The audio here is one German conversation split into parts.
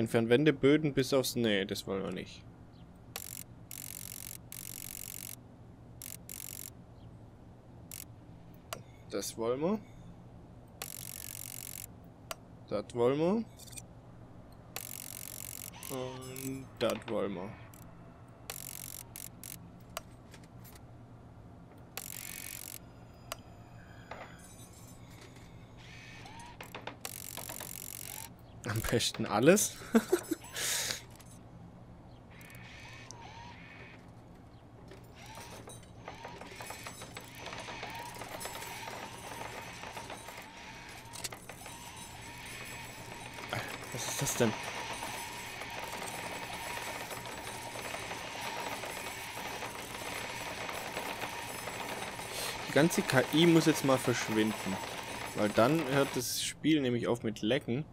Entfernen Wände, Böden bis aufs... Nee, das wollen wir nicht. Das wollen wir. Das wollen wir. Und das wollen wir. Am besten alles. Was ist das denn? Die ganze KI muss jetzt mal verschwinden. Weil dann hört das Spiel nämlich auf mit Lecken.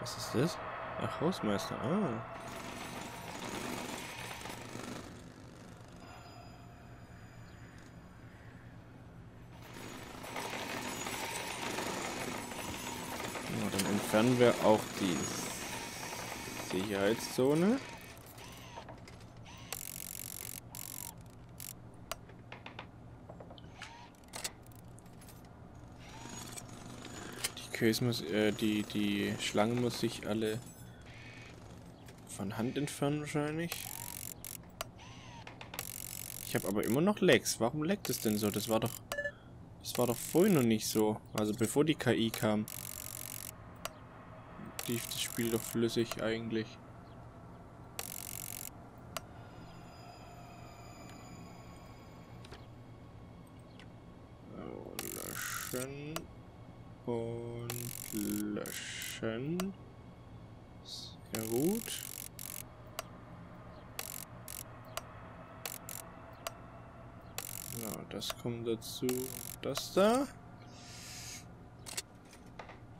Was ist das? Ach, Hausmeister. Ah. Dann entfernen wir auch die Sicherheitszone. Kös muss, äh, die, die Schlange muss sich alle von Hand entfernen wahrscheinlich. Ich habe aber immer noch Lags. Warum leckt es denn so? Das war doch, das war doch vorhin noch nicht so. Also bevor die KI kam lief das Spiel doch flüssig eigentlich. So, löschen und löschen. Sehr gut. Ja, das kommt dazu. Das da.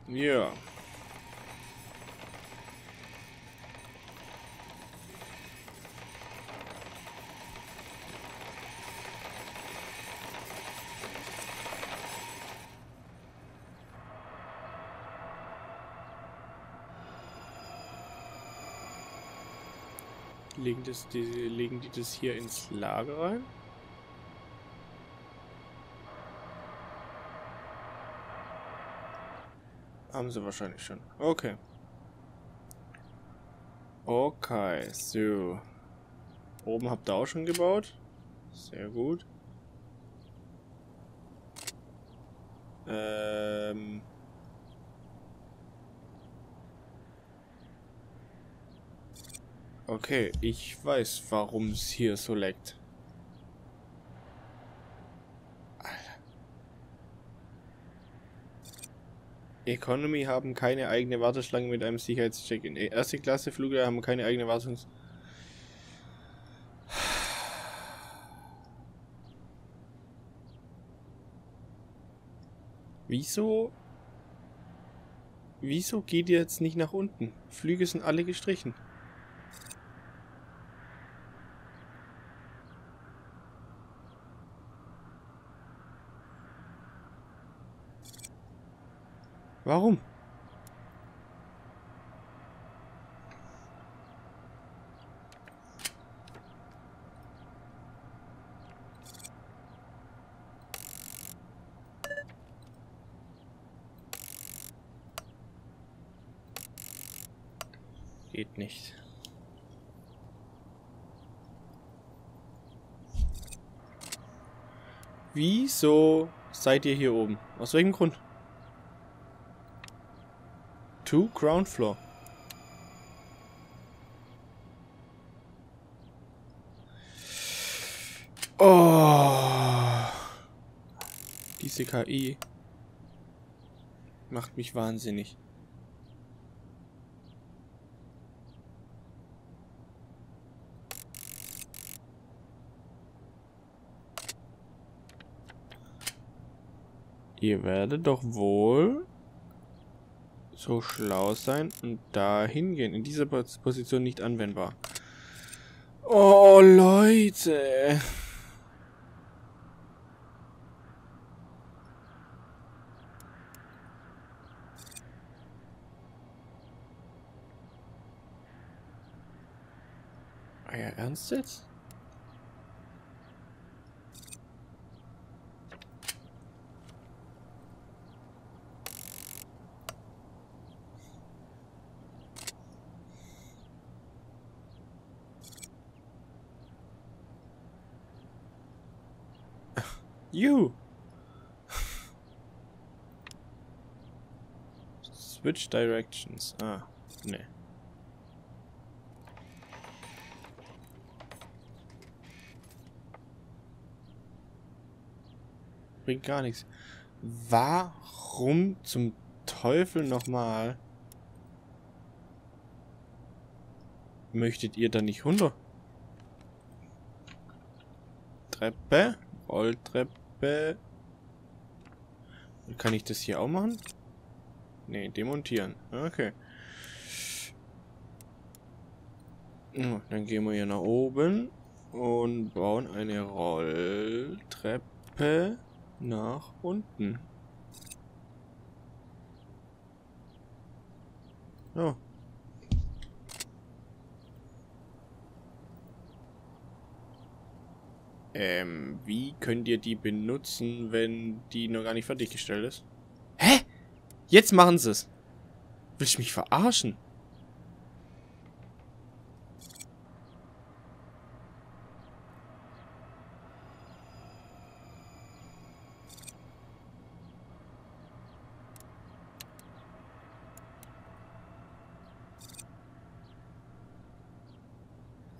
Ja. Legen, das, die, legen die das hier ins Lager rein? Haben sie wahrscheinlich schon. Okay. Okay, so. Oben habt ihr auch schon gebaut. Sehr gut. Ähm... Okay, ich weiß, warum es hier so leckt. Economy haben keine eigene Warteschlange mit einem Sicherheitscheck. In erste Klasse Flüge haben keine eigene Wartungs... Wieso? Wieso geht ihr jetzt nicht nach unten? Flüge sind alle gestrichen. Warum? Geht nicht. Wieso seid ihr hier oben? Aus welchem Grund? Two ground floor. Oh. Diese KI macht mich wahnsinnig. Ihr werdet doch wohl so schlau sein und da hingehen. In dieser Position nicht anwendbar. Oh, Leute. Ah Euer Ernst jetzt? You! Switch directions. Ah, ne. Bringt gar nichts. Warum zum Teufel nochmal möchtet ihr da nicht runter? Treppe, Rolltreppe. Kann ich das hier auch machen? Ne, demontieren. Okay. Dann gehen wir hier nach oben und bauen eine Rolltreppe nach unten. Ja. Ähm, wie könnt ihr die benutzen, wenn die noch gar nicht fertiggestellt ist? Hä? Jetzt machen sie es. Willst du mich verarschen?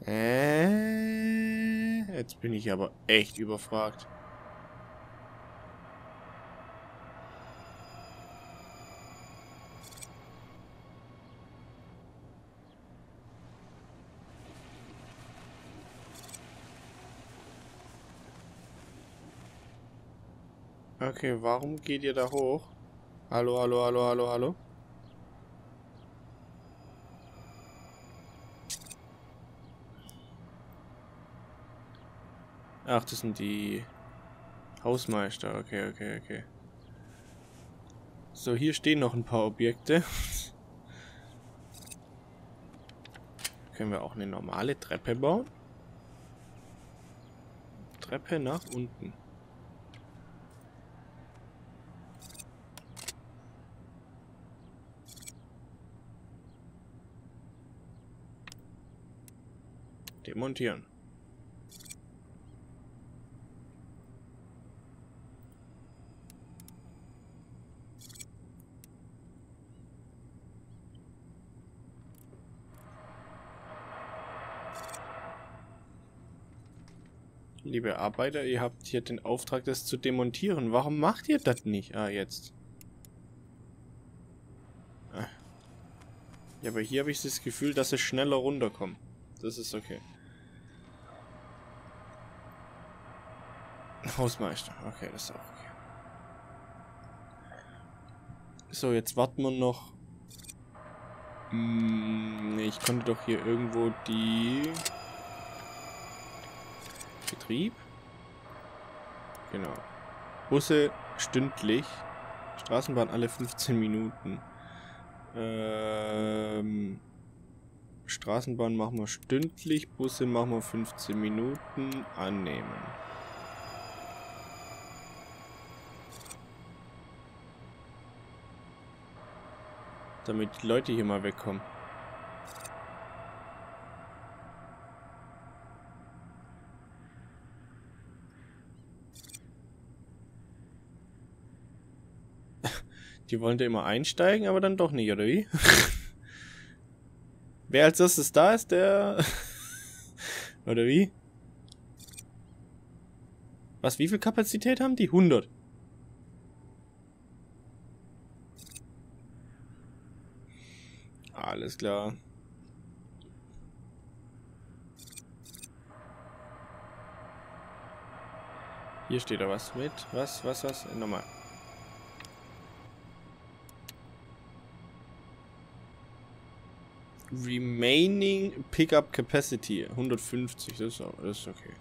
Äh, jetzt bin ich aber echt überfragt. Okay, warum geht ihr da hoch? Hallo, hallo, hallo, hallo, hallo? Ach, das sind die Hausmeister. Okay, okay, okay. So, hier stehen noch ein paar Objekte. Können wir auch eine normale Treppe bauen? Treppe nach unten. Demontieren. Liebe Arbeiter, ihr habt hier den Auftrag, das zu demontieren. Warum macht ihr das nicht? Ah, jetzt. Ah. Ja, aber hier habe ich das Gefühl, dass es schneller runterkommt. Das ist okay. Hausmeister. Okay, das ist auch okay. So, jetzt warten wir noch. Hm, ich konnte doch hier irgendwo die... Betrieb. Genau. Busse stündlich. Straßenbahn alle 15 Minuten. Ähm, Straßenbahn machen wir stündlich. Busse machen wir 15 Minuten. Annehmen. Damit die Leute hier mal wegkommen. Die wollen da immer einsteigen, aber dann doch nicht, oder wie? Wer als erstes da ist, der... oder wie? Was, wie viel Kapazität haben die? 100. Alles klar. Hier steht da was mit. Was, was, was? Nochmal. Remaining Pickup Capacity 150, das ist, das ist okay.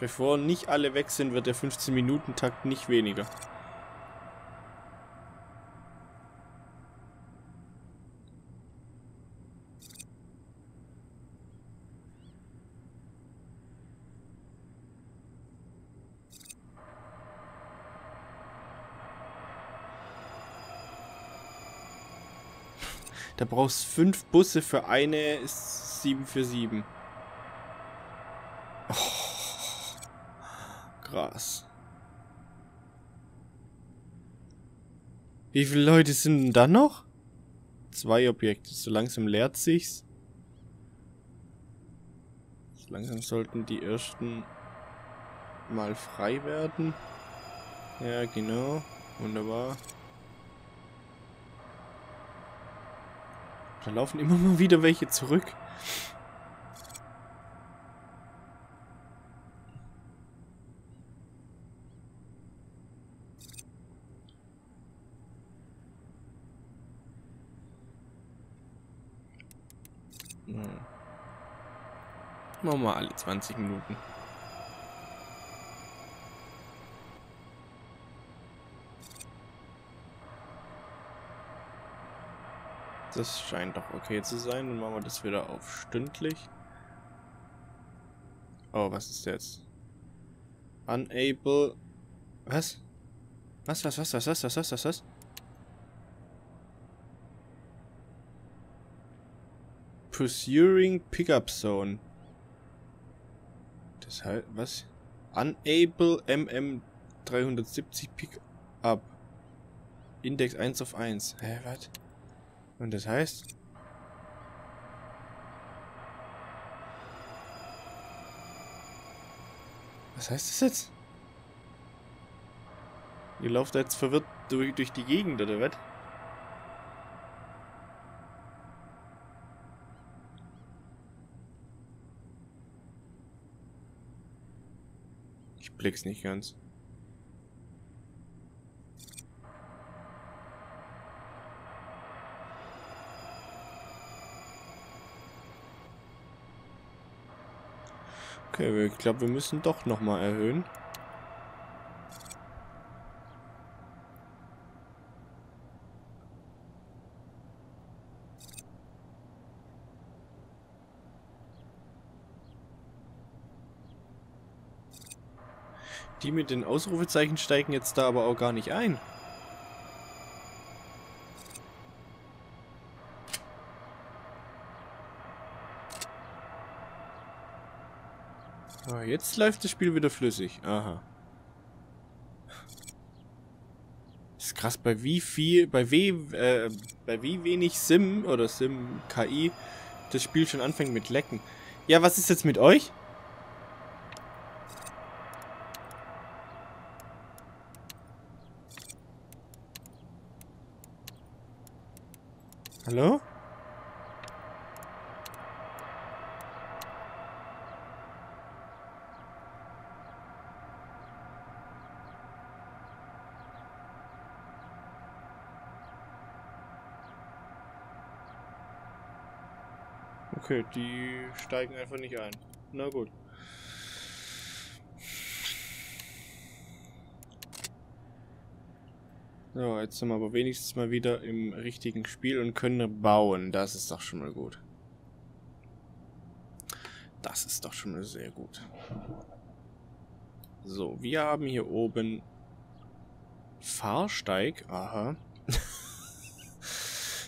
Bevor nicht alle weg sind, wird der 15-Minuten-Takt nicht weniger. Da brauchst du fünf Busse für eine 747. Oh, krass. Wie viele Leute sind denn da noch? Zwei Objekte. So langsam leert sich's. So langsam sollten die ersten mal frei werden. Ja, genau. Wunderbar. Da laufen immer mal wieder welche zurück. Hm. Machen wir alle 20 Minuten. Das scheint doch okay zu sein. Dann machen wir das wieder auf stündlich. Oh, was ist jetzt? Unable. Was? Was, was, was, was, was, was, was, was, was? Pursuing Pickup Zone. Das heißt, was? Unable MM 370 Pickup. Index 1 auf 1. Hä, was? Und das heißt... Was heißt das jetzt? Ihr lauft jetzt verwirrt durch, durch die Gegend, oder was? Ich blick's nicht ganz. Okay, ich glaube, wir müssen doch nochmal erhöhen. Die mit den Ausrufezeichen steigen jetzt da aber auch gar nicht ein. Ah, jetzt läuft das Spiel wieder flüssig. Aha. ist krass, bei wie viel, bei wie, äh, bei wie wenig Sim oder Sim KI das Spiel schon anfängt mit Lecken. Ja, was ist jetzt mit euch? Hallo? Okay, die steigen einfach nicht ein. Na gut. So, jetzt sind wir aber wenigstens mal wieder im richtigen Spiel und können bauen. Das ist doch schon mal gut. Das ist doch schon mal sehr gut. So, wir haben hier oben Fahrsteig. Aha.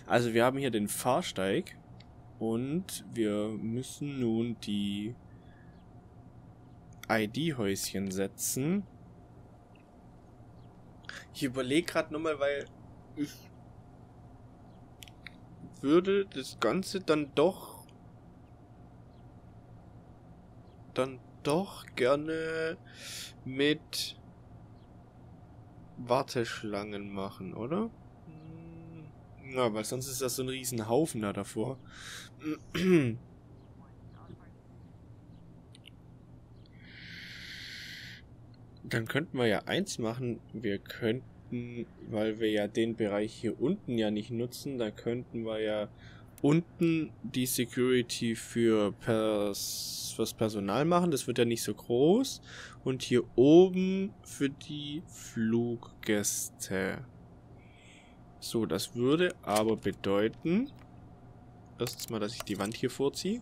also wir haben hier den Fahrsteig. Und wir müssen nun die ID-Häuschen setzen. Ich überlege gerade nochmal, weil ich würde das Ganze dann doch dann doch gerne mit Warteschlangen machen, oder? Ja, weil sonst ist das so ein riesen Haufen da davor. Dann könnten wir ja eins machen. Wir könnten, weil wir ja den Bereich hier unten ja nicht nutzen, da könnten wir ja unten die Security für Pers fürs Personal machen. Das wird ja nicht so groß. Und hier oben für die Fluggäste. So, das würde aber bedeuten, erstens mal, dass ich die Wand hier vorziehe.